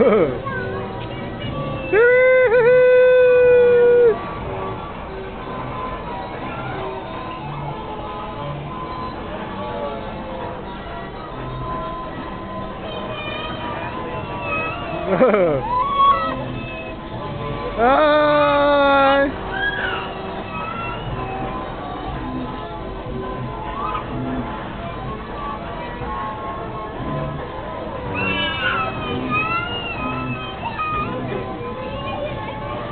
ah!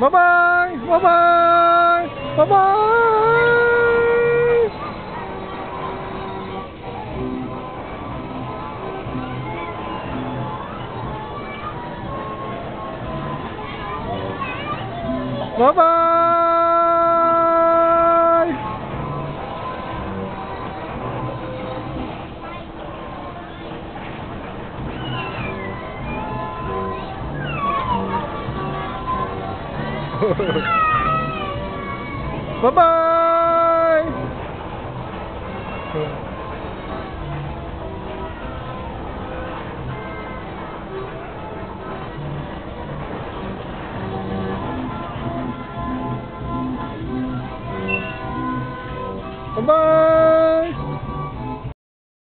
拜拜，拜拜，拜拜，拜拜。bye bye bye bye